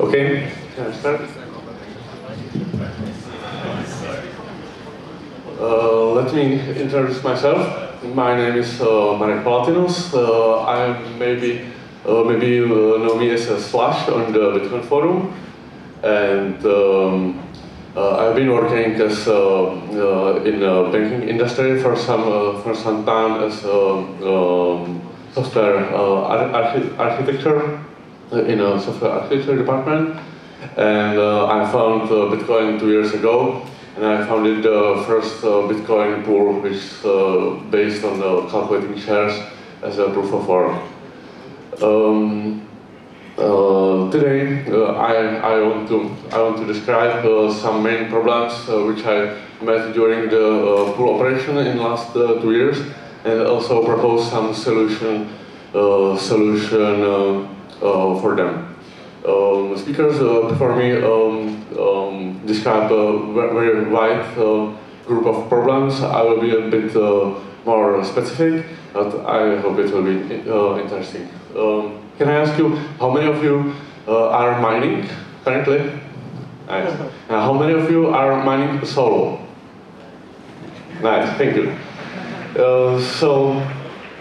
Okay, can I start? Uh, let me introduce myself. My name is uh, Marek Palatinus. Uh, I maybe uh, maybe uh, know me as a slush on the Bitcoin forum, and um, uh, I've been working as uh, in the banking industry for some for some time as a um, software ar- archi- architecture in a software architecture department, and uh, I found uh, Bitcoin two years ago, and I founded the first uh, Bitcoin pool, which is uh, based on uh, calculating shares as a proof of work. Um, uh, today, uh, I, I want to I want to describe uh, some main problems uh, which I met during the uh, pool operation in last uh, two years, and also propose some solution uh, solution uh, uh, for them. Um, speakers uh, before me um, um, describe a very wide uh, group of problems. I will be a bit uh, more specific, but I hope it will be uh, interesting. Um, can I ask you, how many of you uh, are mining currently? Nice. Uh, how many of you are mining solo? Nice, thank you. Uh, so, uh,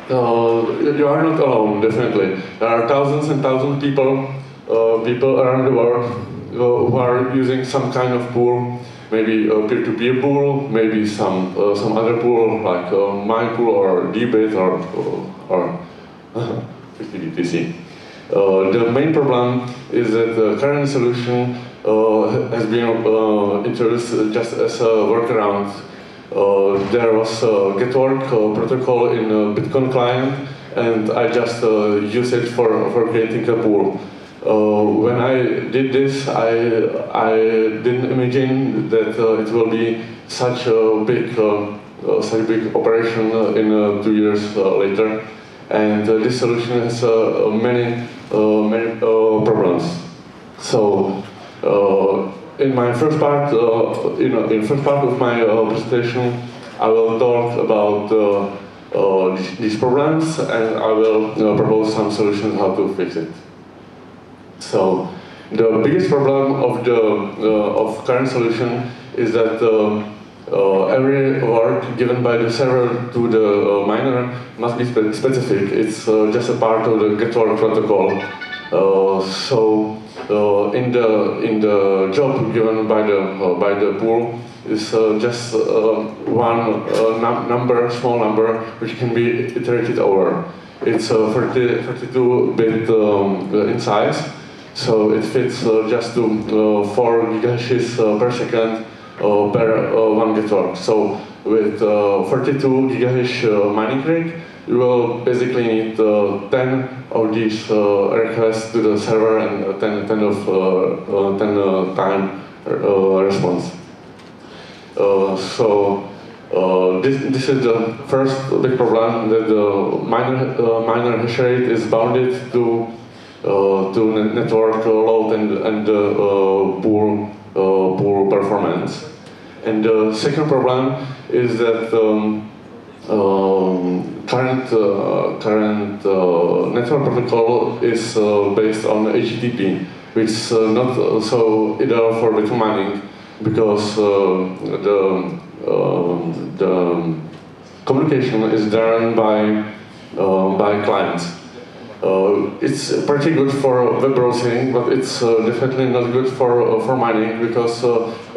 you are not alone, definitely. There are thousands and thousands of people, uh, people around the world uh, who are using some kind of pool, maybe a peer-to-peer pool, maybe some uh, some other pool like uh, mine pool or Deepbit or or, or 50BTC. Uh, the main problem is that the current solution uh, has been uh, introduced just as a workaround uh, there was a GetWork uh, protocol in a Bitcoin client, and I just uh, use it for, for creating a pool. Uh, when I did this, I, I didn't imagine that uh, it will be such a big, uh, uh, such a big operation uh, in uh, two years uh, later. And uh, this solution has uh, many, uh, many uh, problems. So, uh, in my first part, uh, in, in first part of my uh, presentation, I will talk about uh, uh, these, problems and I will propose some solutions how to fix it. So, the biggest problem of the uh, of current solution is that uh, every work given by the server to the miner must be spe- specific. It's just a part of the GetWork protocol. So in the in the job given by the uh, by the pool is uh, just uh, one uh, num- number, small number, which can be iterated over. It's uh, 30, 32 bit um, uh, in size, so it fits uh, just to uh, 4 gigahashes uh, per second uh, per uh, one GetWork. So with uh, 32 gigahash uh, mining rig, you will basically need uh, 10 of these uh, requests to the server and uh, 10, 10 of uh, uh, 10 uh, time response. So this, this is the first big problem that the miner, uh, miner hash rate is bounded to to network load and, and poor, poor performance. And the second problem is that um, um, current uh, current uh, network protocol is uh, based on HTTP, which is not so ideal for Bitcoin mining because the um, the communication is done by by clients. Uh, it's pretty good for web browsing, but it's uh, definitely not good for uh, for mining because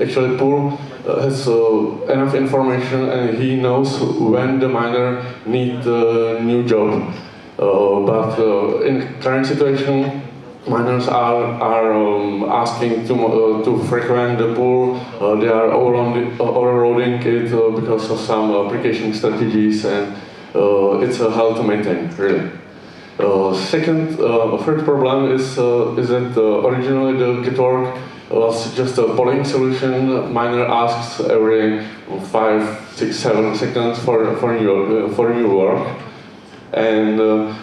actually Pool uh, has uh, enough information and he knows when the miner need a new job. Uh, but uh, in current situation, miners are are um, asking to, uh, too frequent the pool. Uh, they are overloading, uh, it uh, because of some application strategies, and uh, it's a hell to maintain really. Uh, second, uh, third problem is uh, is that uh, originally the GetWork was just a polling solution. Miner asks every five, six, seven seconds for for new for new work, and uh,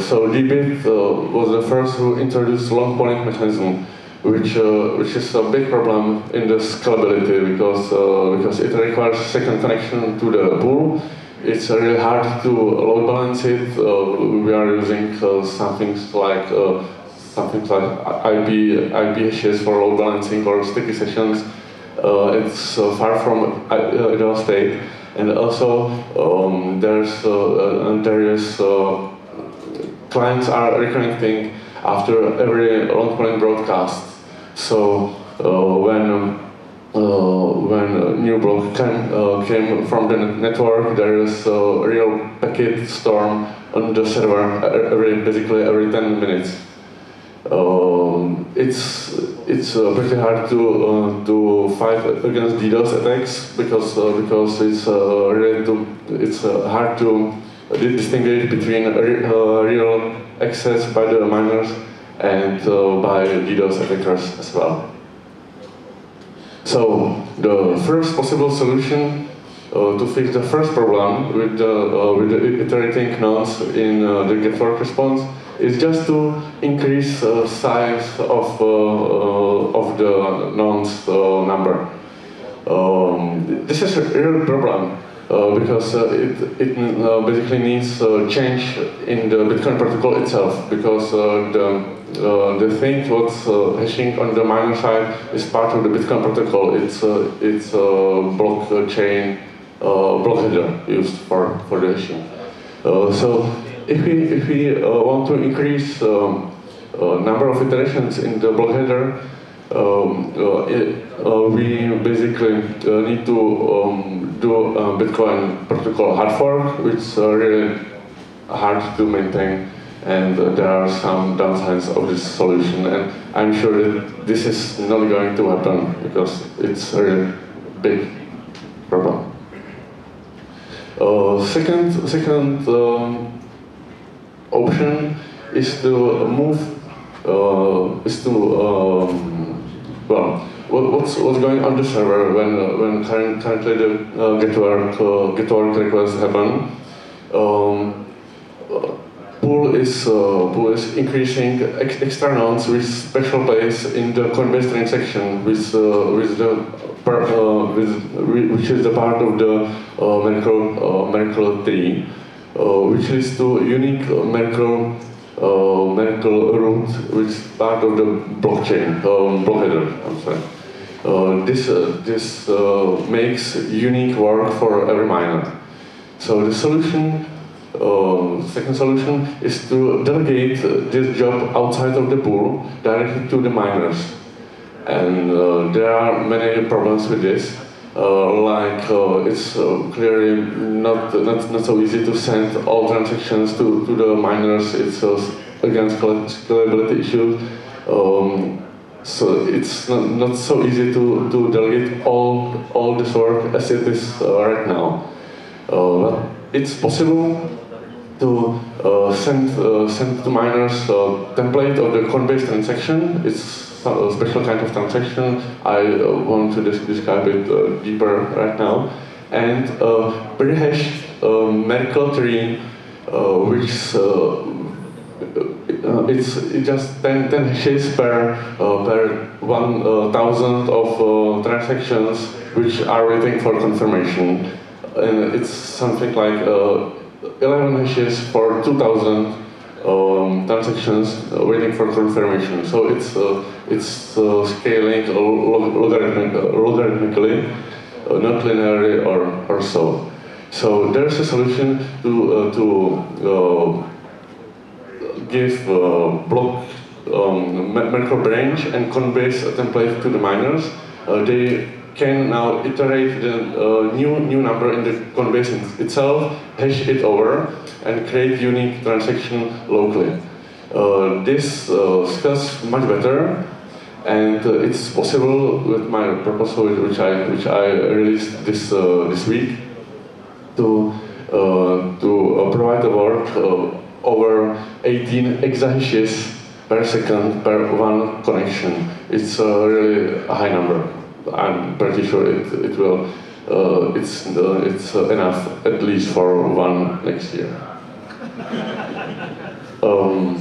so Deepbit uh, was the first who introduced long polling mechanism, which uh, which is a big problem in the scalability because uh, because it requires second connection to the pool. It's really hard to load balance it. Uh, we are using uh, some things like uh, something like IP, IP for load balancing or sticky sessions. Uh, it's uh, far from ideal state. And also, um, there's uh, various clients are reconnecting after every long point broadcast. So when uh, when new block came, uh, came from the network, there is a real packet storm on the server every, basically every 10 minutes. Um, it's it's uh, pretty hard to uh, to fight against DDoS attacks because uh, because it's uh, to, it's hard to distinguish between real access by the miners and by DDoS attackers as well. So the first possible solution uh, to fix the first problem with the, uh, with the iterating nonce in uh, the get work response is just to increase uh, size of, uh, uh, of the nonce number. Um, this is a real problem because it, it basically needs change in the Bitcoin protocol itself because the uh, the thing what's uh, hashing on the miner side is part of the Bitcoin protocol. It's uh, it's a blockchain uh, block header used for for the hashing. Uh, so if we if we uh, want to increase um, number of iterations in the block header, um, it, we basically need to um, do Bitcoin protocol hard fork, which is really hard to maintain and uh, there are some downsides of this solution and I'm sure that this is not going to happen because it's a really big problem. Uh, second second um, option is to move uh, is to um, well what, what's what's going on the server when uh, when currently the uh, get work uh, get work requests happen. Um, pool is, uh, pool is increasing ex extra nonce with special place in the Coinbase transaction with, uh, with the uh, with, which is the part of the uh, Merkle, uh, Merkle tree, uh, which leads to unique Merkle uh, Merkle root, which is part of the blockchain, um, block header, I'm sorry. Uh, this uh, this uh, makes unique work for every miner. So the solution uh, second solution is to delegate this job outside of the pool directly to the miners. And uh, there are many problems with this. Uh, like uh, it's uh, clearly not, not not so easy to send all transactions to, to the miners. It's against scalability issues. Um, so it's not, not so easy to, to delegate all all this work as it is right now. but it's possible to uh, send uh, send to miners a template of the Coinbase transaction. It's a special kind of transaction. I uh, want to describe it uh, deeper right now. And uh, pre-hash uh, Merkle tree, uh, which it's just 10, 10 hashes per per 1,000 of transactions which are waiting for confirmation. And it's something like 11 hashes for 2000 um, transactions uh, waiting for confirmation. So it's uh, it's uh, scaling logarithmic, logarithmically, uh, not linearly or, or so. So there's a solution to uh, to uh, give block um, Merkle branch and Coinbase a template to the miners. they can now iterate the uh, new new number in the Coinbase itself, hash it over, and create unique transaction locally. Uh, this uh, scales much better, and uh, it's possible with my proposal, which I which I released this uh, this week, to uh, to provide a work over 18 exahashes per second per one connection. It's a really high number. I'm pretty sure it, it will, uh, it's, uh, it's uh, enough at least for one next year. um,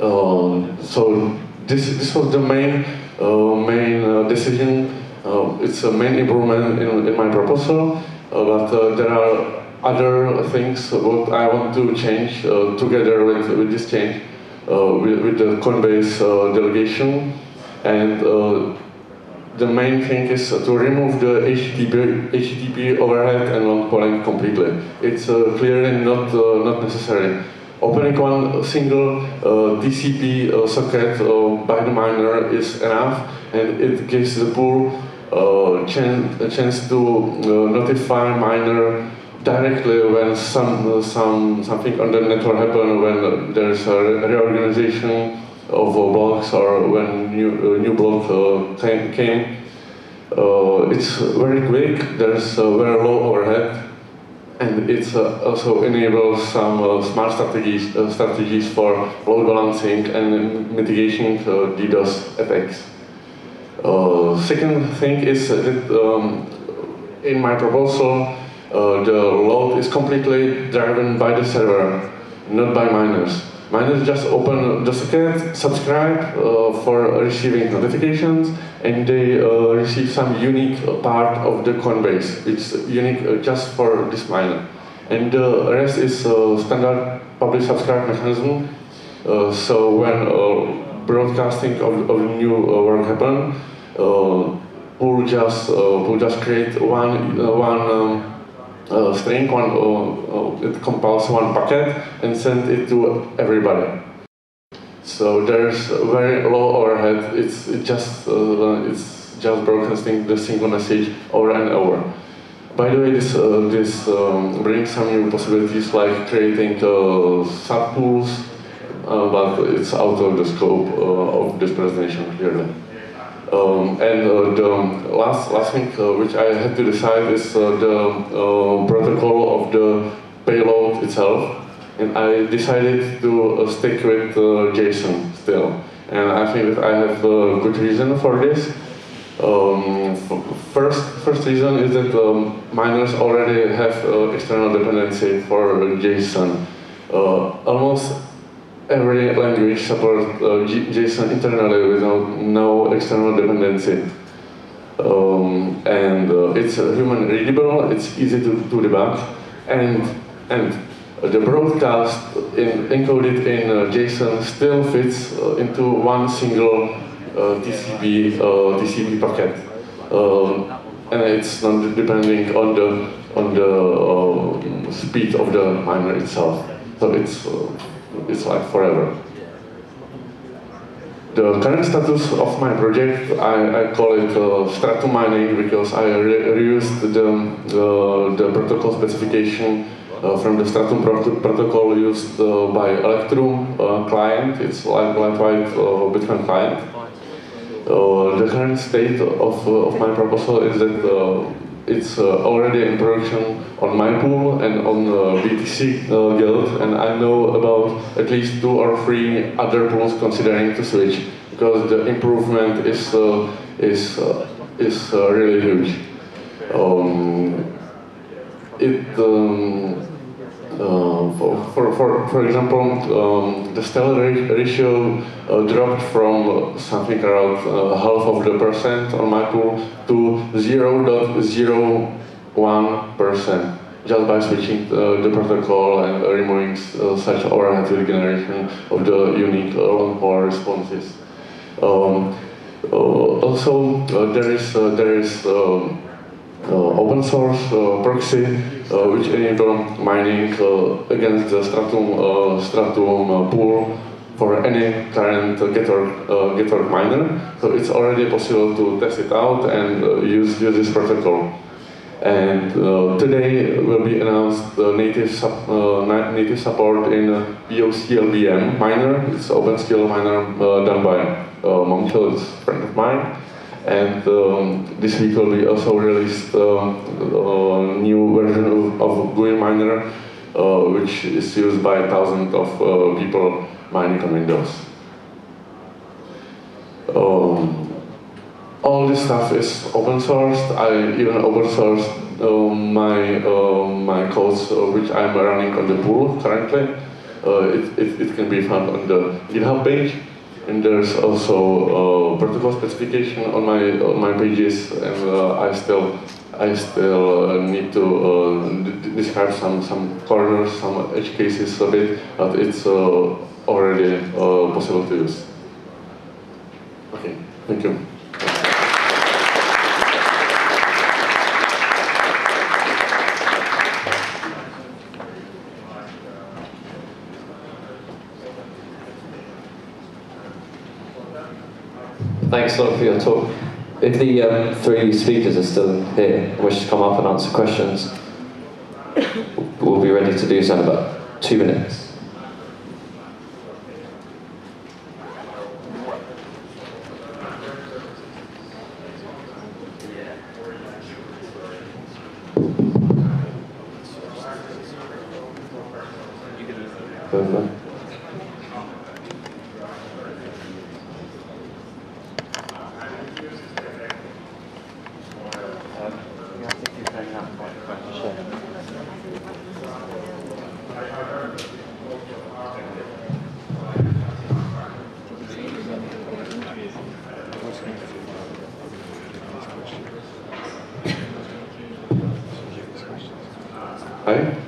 uh, so this, this was the main, uh, main uh, decision. it's a main improvement in, in my proposal, but there are other things what I want to change together with, with this change. with, with, the Coinbase delegation. And the main thing is to remove the HTTP, HTTP overhead and long polling completely. It's uh, clearly not, uh, not necessary. Opening one single uh, TCP socket by the miner is enough and it gives the pool chan a chance to notify miner directly when some, some, something on the network happens, when there's a reorganization of blocks or when new, uh, new block uh, came. Uh, it's very quick, there's very low overhead, and it also enables some smart strategies, strategies for load balancing and mitigation to DDoS attacks. Uh, second thing is that um, in my proposal, uh, the load is completely driven by the server, not by miners. Miners just open just socket, subscribe uh, for receiving notifications, and they uh, receive some unique part of the Coinbase. It's unique uh, just for this miner. And the rest is standard public subscribe mechanism. Uh, so when uh, broadcasting of, of new uh, work happen, we'll just we'll just create one one um, uh, string, one, uh, it compiles one packet and send it to everybody. So there's very low overhead. It's it just uh, it's just broadcasting the single message over and over. By the way, this uh, this um, brings some new possibilities like creating uh, subpools, uh, but it's out of the scope of this presentation clearly. Um, and uh, the last, last thing uh, which I had to decide is uh, the protocol of the payload itself. And I decided to stick with JSON still. And I think that I have a good reason for this. Um, first, first reason is that um, miners already have uh, external dependency for JSON. Uh, almost every language supports uh, JSON internally without no external dependency. Um, and uh, it's uh, human readable, it's easy to, to debug, and, and the broadcast in, encoded in uh, JSON still fits uh, into one single uh, TCP, TCP packet. Um, and it's not depending on the, on the speed of the miner itself. So it's it's like forever. The current status of my project, I, I call it uh, stratum mining because I re reused the, uh, the protocol specification uh, from the Stratum protocol used uh, by Electrum uh, client. It's like lightweight uh, Bitcoin client. the current state of, of my proposal is that it's uh, already in production on my pool and on BTC uh, Guild, and I know about at least two or three other pools considering to switch because the improvement is uh, is is really huge. Um, it um, for, for, for, for example, um, the stale ratio uh, dropped from something around uh, half of the percent on my pool to 0.01 percent just by switching uh, the protocol and removing uh, such overhead generation of the unique uh, long power responses. Um, also, there is there is um, open source proxy uh, which enable mining uh, against the Stratum, uh, Stratum pool for any current Getor, Getor miner. So it's already possible to test it out and use, use this protocol. And uh, today will be announced the native, sub, uh, native support in uh, POC miner. It's OpenCL miner uh, done by uh, friend of mine. And um, this week be also released um, a new version of, of GUI Miner, uh, which is used by thousands of uh, people mining on Windows. Um, all this stuff is open sourced. I even open sourced uh, my uh, my codes, uh, which I'm running on the pool currently. Uh, it, it, it, can be found on the GitHub page. And there's also a protocol specification on my on my pages, and uh, I still I still uh, need to uh, describe some some corners, some edge cases a bit, but it's already possible to use. Okay, thank you. Thanks a lot for your talk. If the um, three speakers are still here wish to come up and answer questions, we'll be ready to do so in about two minutes.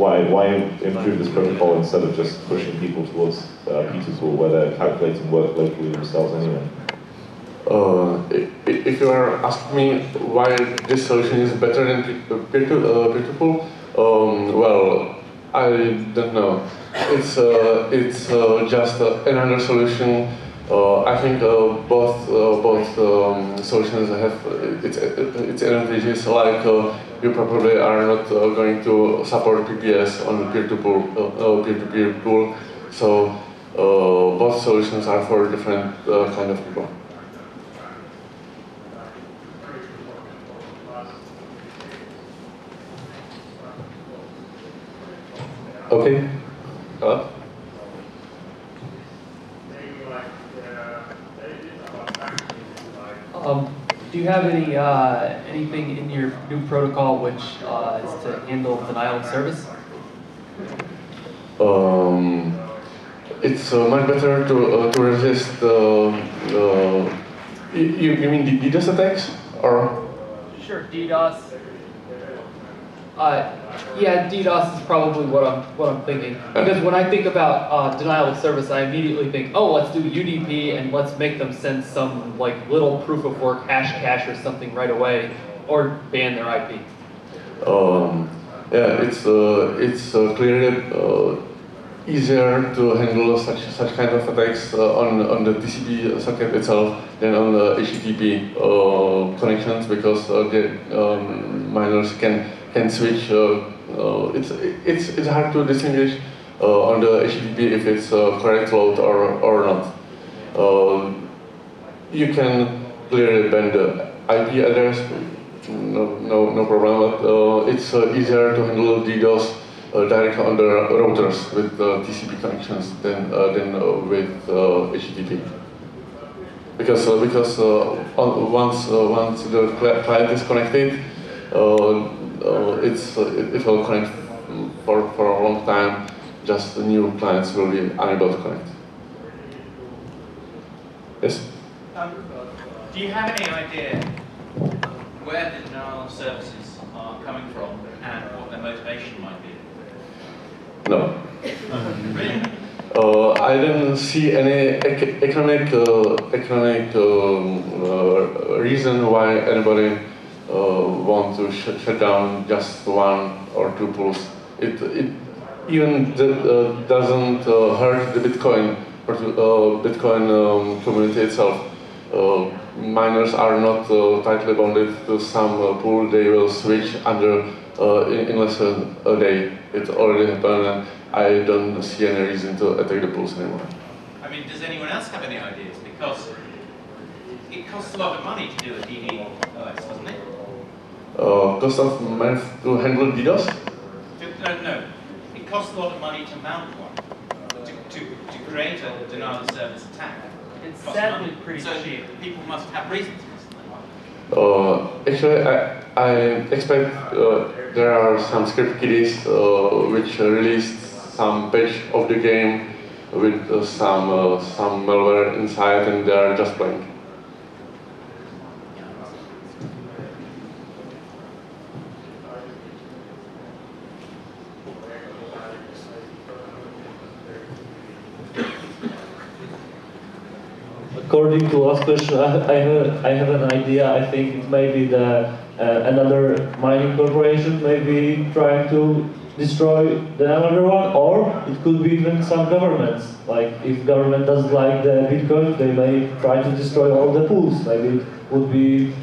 Why, why improve this protocol instead of just pushing people towards uh, P2Pool where they're calculating work locally themselves anyway? Uh, if you are asking me why this solution is better than P2Pool, uh, um, well, I don't know. It's, uh, it's uh, just another solution uh, I think uh, both uh, both um, solutions have its its advantages. Like you probably are not uh, going to support PPS on peer-to-peer peer-to-peer uh, uh, pool, so both solutions are for different kind of people. Okay. Hello? Um, do you have any uh, anything in your new protocol which uh, is to handle denial of service? Um, it's uh, much better to uh, to resist. Uh, you, you mean DDoS attacks or? Sure, DDoS. Uh, yeah, DDoS is probably what I'm what I'm thinking. Because when I think about uh, denial of service, I immediately think, oh, let's do UDP and let's make them send some like little proof of work hash cache or something right away, or ban their IP. Um, yeah, it's uh, it's uh, clearly uh, easier to handle such such kind of attacks uh, on on the TCP socket itself than on the HTTP connections because the um, miners can can switch uh, it's, it's, it's hard to distinguish uh, on the HTTP if it's uh, correct load or, or not. you can clearly bend the IP address, no, no, no problem, but it's easier to handle DDoS uh, directly on the routers with uh, TCP connections than, uh, than with HTTP. Because, because once, once the client is connected, uh, it's uh, it, will connect for, for a long time. Just the new clients will be unable to connect. Yes? Um, do you have any idea where the denial of services are coming from and what their motivation might be? No. really? Uh, I didn't see any economic uh, economic um, uh, reason why anybody Uh, want to sh shut down just one or two pools. It, it even uh, doesn't uh, hurt the Bitcoin or Bitcoin um, community itself. Uh, miners are not tightly bonded to some pool. They will switch under in, in, less than a day. It already happened, and I don't see any reason to attack the pools anymore. I mean, does anyone else have any ideas? Because it costs a lot of money to do a DD doesn't it? Uh, cost of month to handle DDoS? No, no. It costs a lot of money to mount one, to, to, to create a denial of service attack. It's sadly pretty so cheap. people must have reasons. Uh, actually, I, I expect uh, there are some script kiddies uh, which released some patch of the game with uh, some uh, some malware inside and they are just playing. According to last question, I, have, I have an idea. I think it may be the uh, another mining corporation maybe trying to destroy the another one, or it could be even some governments. Like if government doesn't like the Bitcoin, they may try to destroy all the pools. Maybe it would be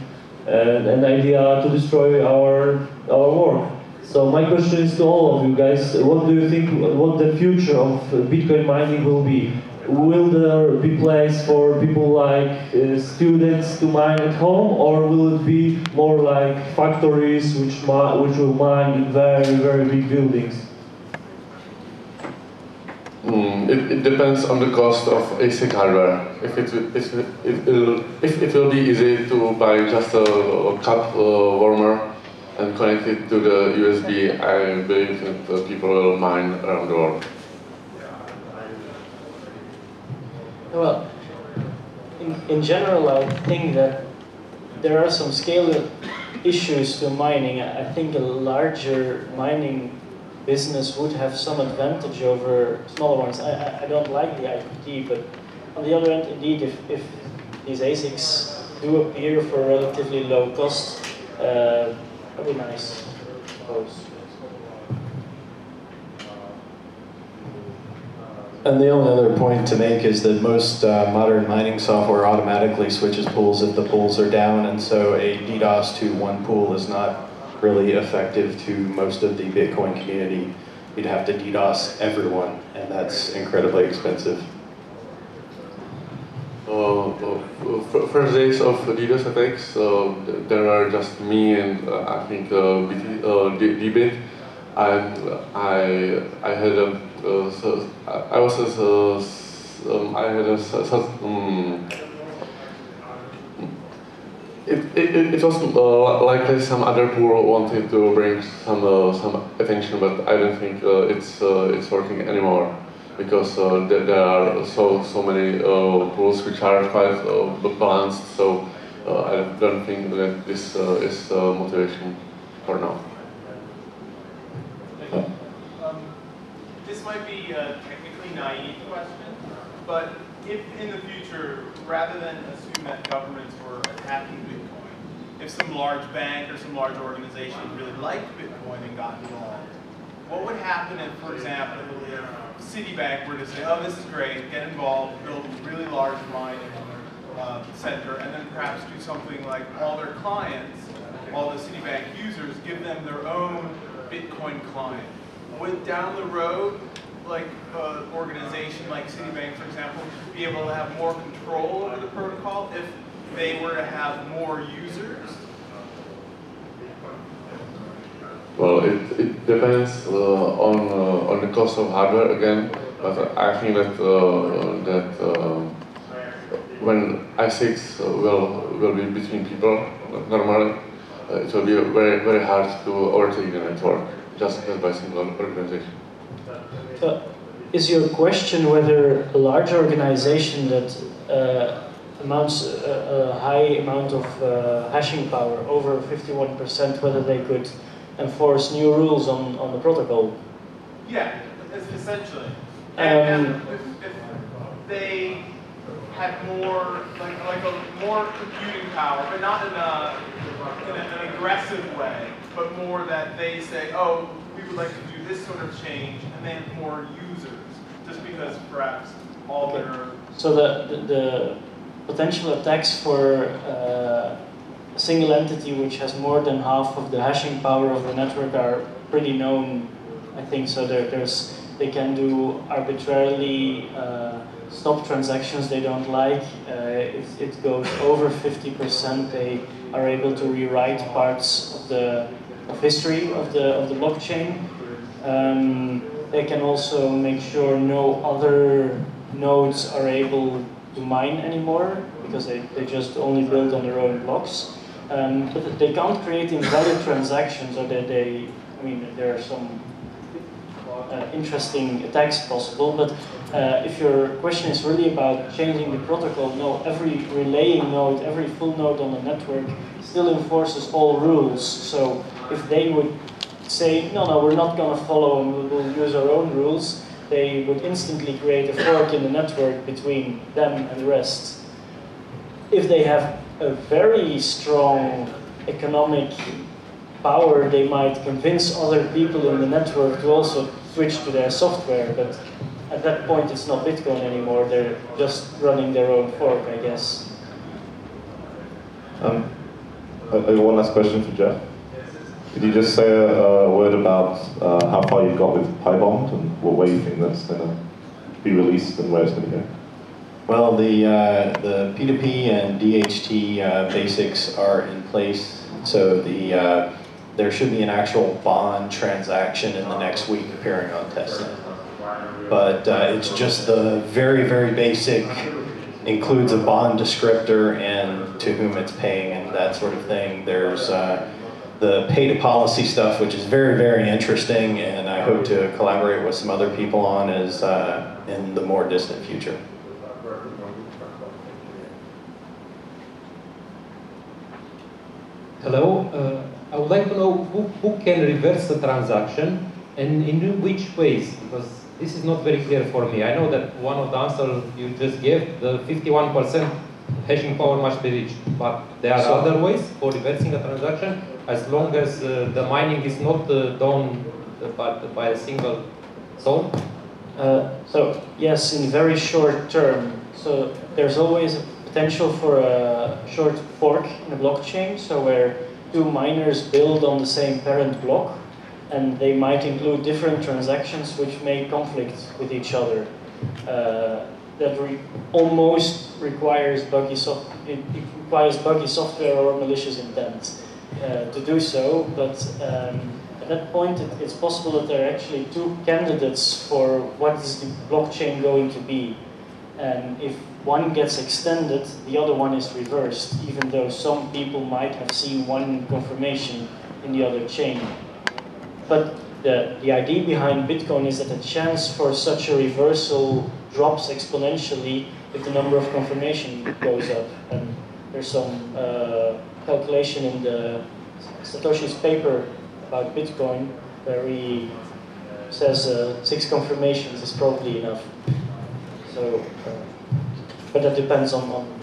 uh, an idea to destroy our our work. So my question is to all of you guys: What do you think? What the future of Bitcoin mining will be? Will there be place for people like uh, students to mine at home, or will it be more like factories which which will mine in very very big buildings? Mm, it, it, depends on the cost of ASIC hardware. If it, if, it, it will, if it will be easy to buy just a, a cup uh, warmer and connect it to the USB, I believe that uh, people will mine around the world. Well, in, in general, I think that there are some scale issues to mining. I think a larger mining business would have some advantage over smaller ones. I, I don't like the IPT, but on the other hand, indeed, if, if these ASICs do appear for relatively low cost, uh, that'd be nice, I suppose. And the only other point to make is that most uh, modern mining software automatically switches pools if the pools are down, and so a DDoS to one pool is not really effective to most of the Bitcoin community. You'd have to DDoS everyone, and that's incredibly expensive. Uh, uh, first days of DDoS attacks, there are just me and uh, I think uh, uh, Deepbit. I, I, I had a uh, so I was uh, um, I had a um, it, it, it was uh, likely some other pool wanted to bring some uh, some attention, but I don't think uh, it's uh, it's working anymore because there, there, are so so many pools which are quite balanced. So I don't think that this is motivation for now. Might be a technically naive question, but if in the future, rather than assume that governments were attacking Bitcoin, if some large bank or some large organization really liked Bitcoin and got involved, what would happen if, for example, Citibank were to say, oh, this is great, get involved, build a really large mining uh, center, and then perhaps do something like all their clients, all the Citibank users, give them their own Bitcoin client. Would down the road like uh, organization like Citibank, for example, be able to have more control over the protocol if they were to have more users? Well, it, it depends uh, on uh, on the cost of hardware again, but I think that uh, that uh, when ASICs will will be between people normally, uh, it will be very very hard to overtake the network just by single organization. Uh, is your question whether a large organization that uh, amounts a, uh, a, high amount of uh, hashing power, over 51%, whether they could enforce new rules on, on the protocol? Yeah, essentially. And, um, if, if, they had more, like, like a more computing power, but not in, a, in a, an aggressive way, but more that they say, oh, we would like to do this sort of change and then more users, just because perhaps all okay. their... So the, the, the potential attacks for uh, a single entity which has more than half of the hashing power of the network are pretty known, I think. So there, there's, they can do arbitrarily uh, stop transactions they don't like. Uh, if it goes over 50%, they are able to rewrite parts of the of history of the of the blockchain. Um, they can also make sure no other nodes are able to mine anymore because they, they just only build on their own blocks. Um, but they can't create invalid transactions, or that they, I mean, there are some uh, interesting attacks possible, but uh, if your question is really about changing the protocol, no, every relaying node, every full node on the network still enforces all rules. So if they would say, no, no, we're not going to follow and we'll use our own rules, they would instantly create a fork in the network between them and the rest. If they have a very strong economic power, they might convince other people in the network to also switch to their software, but at that point it's not Bitcoin anymore, they're just running their own fork, I guess. Um, one last question for Jeff. Could you just say a, a word about uh, how far you've got with PyBond and what way you think that's going to be released and where it's going to go? Well, the, uh, the P2P and DHT uh, basics are in place, so the, uh, there should be an actual bond transaction in the next week appearing on testnet. But uh, it's just the very, very basic, includes a bond descriptor and to whom it's paying and that sort of thing. There's uh, the pay to policy stuff, which is very, very interesting, and I hope to collaborate with some other people on is uh, in the more distant future. Hello, uh, I would like to know who, who can reverse the transaction and in which ways, because this is not very clear for me. I know that one of the answers you just gave, the 51% hashing power must be reached, but there are So- other ways for reversing a transaction as long as uh, the mining is not uh, done uh, by, by a single zone. Uh, so yes, in very short term. So there's always a potential for a short fork in a blockchain. So where two miners build on the same parent block, and they might include different transactions which may conflict with each other. Uh, that re almost requires buggy soft it, it requires buggy software or malicious intent uh, to do so, but um, at that point, it, it's possible that there are actually two candidates for what is the blockchain going to be. And if one gets extended, the other one is reversed, even though some people might have seen one confirmation in the other chain. But the, the idea behind Bitcoin is that the chance for such a reversal drops exponentially if the number of confirmation goes up. And there's some uh, calculation in the Satoshi's paper about Bitcoin where he says uh, six confirmations is probably enough. So, uh, but that depends on, on,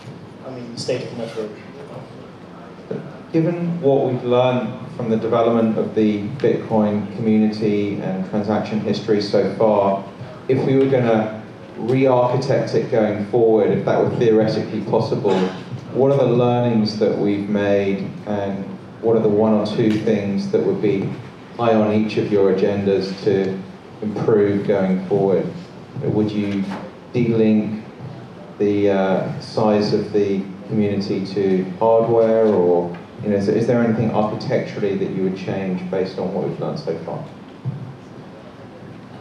I mean, the state of the network. Given what we've learned from the development of the Bitcoin community and transaction history so far, if we were going to re-architect it going forward, if that were theoretically possible, what are the learnings that we've made and what are the one or two things that would be high on each of your agendas to improve going forward? Would you de-link the uh, size of the community to hardware or you know, is, is there anything architecturally that you would change based on what we've learned so far?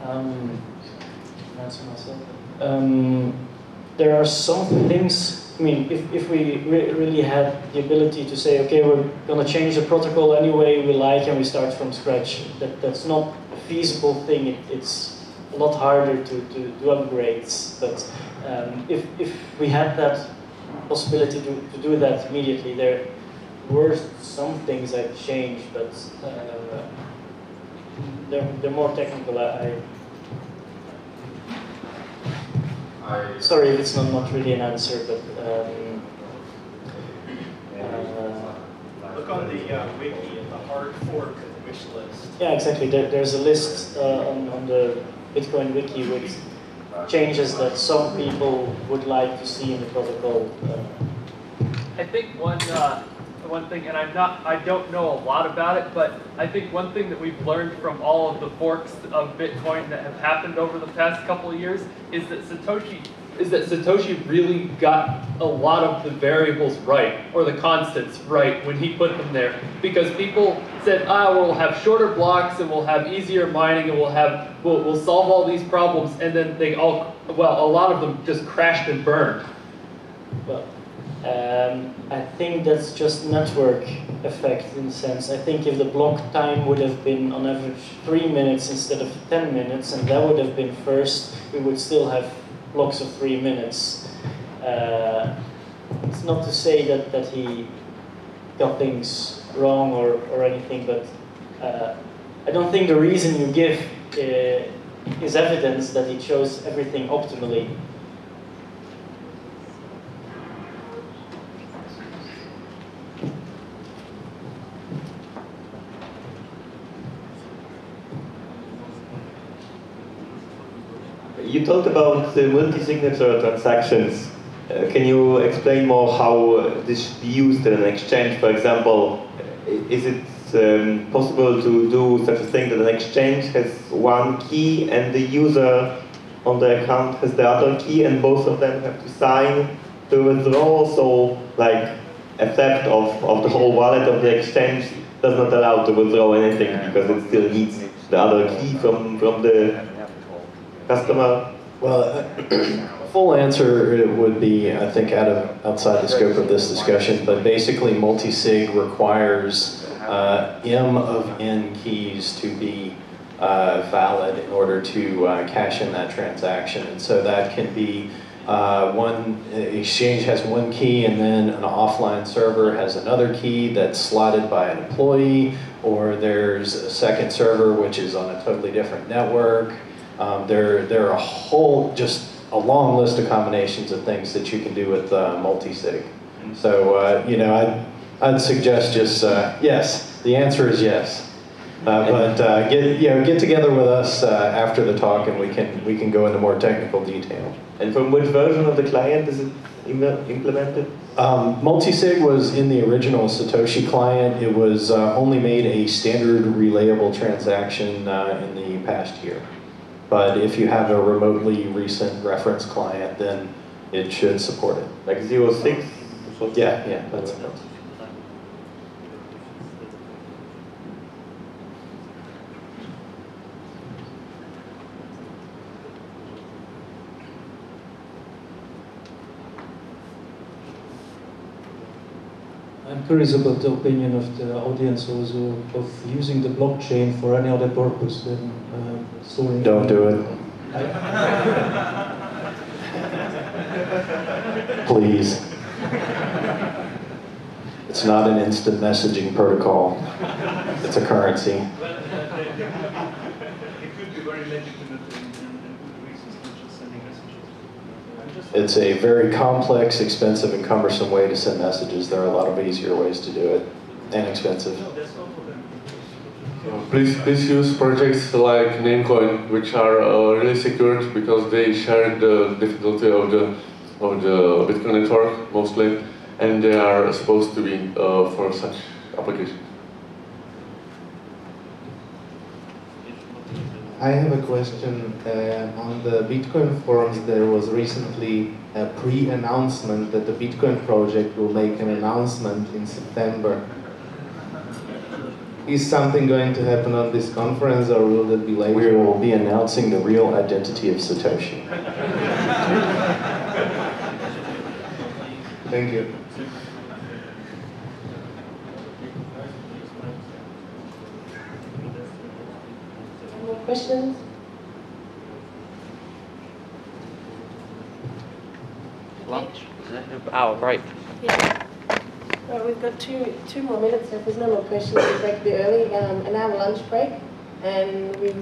Um, answer myself. Um, there are some things, I mean, if, if we re really had the ability to say, okay, we're going to change the protocol any way we like and we start from scratch, that, that's not a feasible thing. It, it's a lot harder to, to do upgrades. But um, if, if we had that possibility to, to do that immediately, there were some things I'd change, but uh, they're, they're more technical. I, I, sorry if it's not, not really an answer, but um, uh, Look on the uh, wiki at the hard fork wish list. yeah, exactly. There, there's a list uh, on, on the Bitcoin wiki with changes that some people would like to see in the protocol. Uh, I think one uh, one thing, and I'm not, I don't know a lot about it, but I think one thing that we've learned from all of the forks of Bitcoin that have happened over the past couple of years is that Satoshi is that Satoshi really got a lot of the variables right, or the constants right, when he put them there. Because people said, ah, we'll have shorter blocks, and we'll have easier mining, and we'll have, we'll, we'll solve all these problems, and then they all, well, a lot of them just crashed and burned. Um, I think that's just network effect in a sense. I think if the block time would have been on average three minutes instead of 10 minutes, and that would have been first, we would still have blocks of three minutes. Uh, it's not to say that, that he got things wrong or, or anything, but uh, I don't think the reason you give uh, is evidence that he chose everything optimally. You talked about the multi-signature transactions. Uh, can you explain more how uh, this should be used in an exchange? For example, is it um, possible to do such a thing that an exchange has one key and the user on the account has the other key and both of them have to sign the withdrawal? So, like, a theft of, of the whole wallet of the exchange does not allow to withdraw anything because it still needs the other key from, from the customer? Well, a full answer would be, I think, out of outside the scope of this discussion. But basically, multi-sig requires uh, m of n keys to be uh, valid in order to uh, cash in that transaction, and so that can be. Uh, one exchange has one key and then an offline server has another key that's slotted by an employee or there's a second server which is on a totally different network um, there, there are a whole, just a long list of combinations of things that you can do with uh, multi-sig. So, uh, you know, I'd, I'd suggest just, uh, yes, the answer is yes. Uh, but uh, get, you know, get together with us uh, after the talk and we can, we can go into more technical detail. And from which version of the client is it implemented? Um, multi-sig was in the original Satoshi client. It was only made a standard relayable transaction in the past year. But if you have a remotely recent reference client, then it should support it. Like 06? Yeah, yeah, that's it. I'm curious about the opinion of the audience also of using the blockchain for any other purpose than uh, storing. Don't do it. Please. It's not an instant messaging protocol. It's a currency. It's a very complex, expensive, and cumbersome way to send messages. There are a lot of easier ways to do it, and expensive. Please, please use projects like Namecoin, which are uh, really secured because they share the difficulty of the of the Bitcoin network mostly, and they are supposed to be uh, for such applications. I have a question. Uh, on the Bitcoin forums, there was recently a pre-announcement that the Bitcoin project will make an announcement in September. Is something going to happen on this conference, or will it be later? We will be announcing the real identity of Satoshi. Thank you. More questions? Lunch? Oh, right. Yeah. Well, we've got two two more minutes. So if there's no more questions, we'll break a bit early. Um, an hour lunch break, and we.